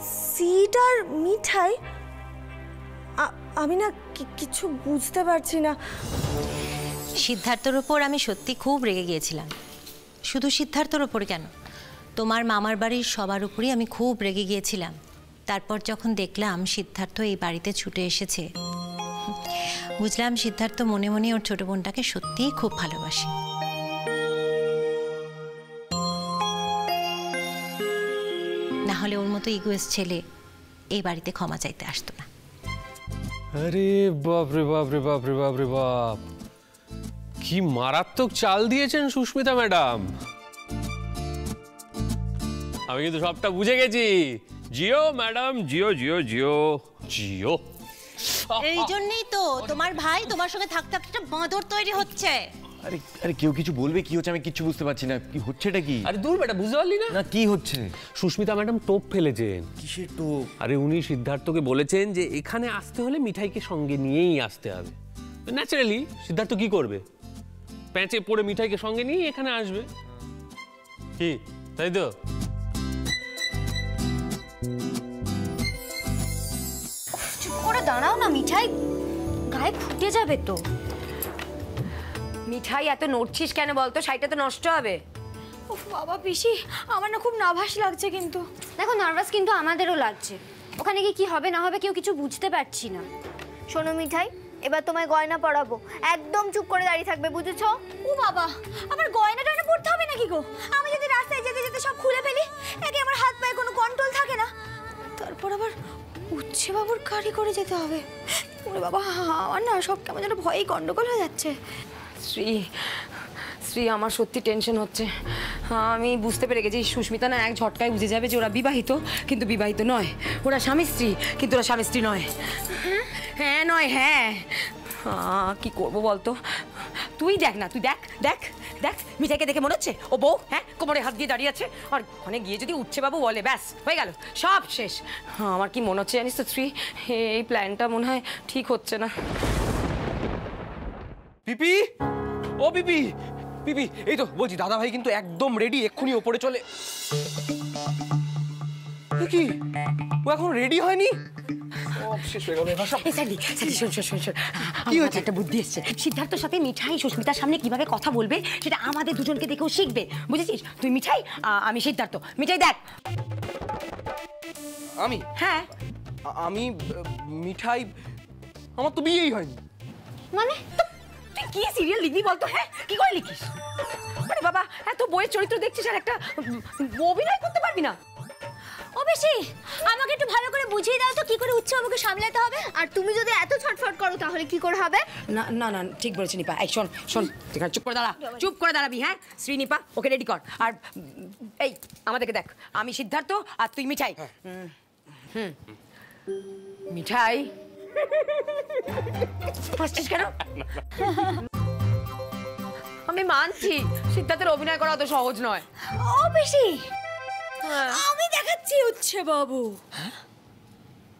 Seed আর মিঠাই? আমি না কিছু বুঝতে পারছি না। সিদ্ধার্থর ওপর আমি সত্যি খুব রেগে গিয়েছিলাম। শুধু সিদ্ধার্থর ওপর কেন? তোমার মামার বাড়ির সবার উপরই আমি খুব রেগে গিয়েছিলাম। তারপর যখন দেখলাম সিদ্ধার্থ এই বাড়িতে ছুটে এসেছে বুঝলাম সিদ্ধার্থ মনে মনে ওর ছোট বোনটাকে সত্যিই খুব ভালোবাসে। না হলে ওর মতো ইগোয়েস ছেলে এই বাড়িতে ক্ষমা চাইতে আসতো না। আরে বাপ রে বাপ রে বাপ রে বাপ রে বাপ। কি মারাত্মক চাল দিয়েছেন সুস্মিতা ম্যাডাম। আমি কিন্তু সবটা বুঝে গেছি। জিও ম্যাডাম জিও জিও জিও জিও। এই জন্যই তো তোমার ভাই তোমার সঙ্গে থাকতে থাকতে একটা বাঁদর তৈরি হচ্ছে। আরে আরে কেউ কিছু বলবে? কি হচ্ছে? আমি কিচ্ছু বুঝতে পারছি না। কি হচ্ছেটা কি? আরে দূর বেটা বুঝতে পারলি না? না কি হচ্ছে? সুস্মিতা ম্যাডাম টোপ ফেলেছেন। কিসের তো আরে উনি সিদ্ধার্থকে বলেছেন যে এখানে আসতে হলে মিঠাইকে সঙ্গে নিয়েই আসতে হবে। ন্যাচারালি সিদ্ধার্থ কি করবে? প্যাঁচে পড়ে মিঠাইকে সঙ্গে নিয়ে এখানে আসবে। কি? তাই তো? চুপ করে দাঁড়াও না মিঠাই। গায়ে ফুটে যাবে তো। মিঠাই এত নড়ছিস কেন বলতো? শাড়িটা তো নষ্ট হবে। উফ বাবা পিসি আমার না খুব নার্ভাস লাগছে কিন্তু। দেখো নার্ভাস কিন্তু আমাদেরও লাগছে। ওখানে গিয়ে কি হবে না হবে কেউ কিছু বুঝতে পারছি না। শোনো মিঠাই এবার তোমায় গয়না পরাবো। একদম চুপ করে দাঁড়িয়ে থাকবে বুঝেছ? ও বাবা আমার গয়না টয়না পড়তে হবে নাকি গো? আমি যদি রাস্তায় যেতে যেতে সব খুলে ফেলি একে আমার হাত পায়ে কোনো কন্ট্রোল থাকে না। তারপর আবার উচ্ছে বাবুর গাড়ি করে যেতে হবে। ওরে বাবা আমার না সব কেমন যেন ভয়েই গন্ডগোল হয়ে যাচ্ছে। শ্রী শ্রী, আমার সত্যি টেনশন হচ্ছে। আমি বুঝতে পেরে গেছি, সুস্মিতা না এক ঝটকায় বুঝে যাবে যে ওরা বিবাহিত, কিন্তু বিবাহিত নয়। ওরা স্বামী স্ত্রী, কিন্তু ওরা স্বামী স্ত্রী নয়। হ্যাঁ নয় হ্যাঁ। কি করব বলতো? তুই দেখ না, তুই দেখ দেখ দেখ, মিঠাইকে দেখে মনে হচ্ছে? ও বউ হ্যাঁ কোমরে হাত দিয়ে দাঁড়িয়ে আছে। আর ওখানে গিয়ে যদি উঠছে বাবু, বলে, ব্যাস, হয়ে গেল, সব শেষ। আমার কি মনে হচ্ছে জানিস তো, শ্রী? এই প্ল্যানটা মনে হয় ঠিক হচ্ছে না। পিপি? ও পিপি পিপি এই তো বলছি দাদা ভাই কিন্তু একদম রেডি এক্ষুনি ওপরে চলে। কি? ও এখন রেডি হয়নি? হয়ে একটা বুদ্ধি এসছে। সিদ্ধার্থর সাথে মিঠাই সুস্মিতার সামনে কীভাবে কথা বলবে সেটা আমাদের দুজনকে দেখেও শিখবে। বুঝেছিস? তুই মিঠাই আমি সিদ্ধার্থ। মিঠাই দেখ। আমি? হ্যাঁ। আমি মিঠাই আমার তো বিয়েই হয়নি। মানে? তুই কি সিরিয়াল লিখবি বলতো হ্যাঁ? কি করে লিখিস? আরে বাবা এত বইয়ের চরিত্র দেখছিস আর একটা অভিনয় করতে পারবি না। ও বেশি আমাকে একটু ভালো করে বুঝিয়ে দাও তো কি করে উচ্ছে বাবুকে সামলাতে হবে। আর তুমি যদি এত ছটফট করো তাহলে কি করে হবে? না না না ঠিক বলেছি নিপা। এই শোন শোন এখানে চুপ করে দাঁড়া চুপ করে দাঁড়াবি হ্যাঁ? শ্রীনিপা ওকে রেডি কর। আর এই আমাদেরকে দেখ আমি সিদ্ধার্থ আর তুই মিঠাই। হুম, হুম মিঠাই? হাসছিস কেন? আমি মানছি সিদ্ধার্থের অভিনয় করা অত সহজ নয়। ও বেশি? হ্যাঁ। আমি দেখাচ্ছি উচ্ছে বাবু।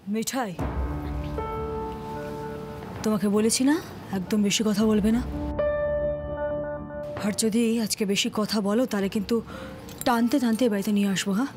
মিঠাই তোমাকে বলেছি না? একদম বেশি কথা বলবে না? আর যদি আজকে বেশি কথা বলো তাহলে কিন্তু টানতে টানতে বাড়িতে নিয়ে আসব হ্যাঁ?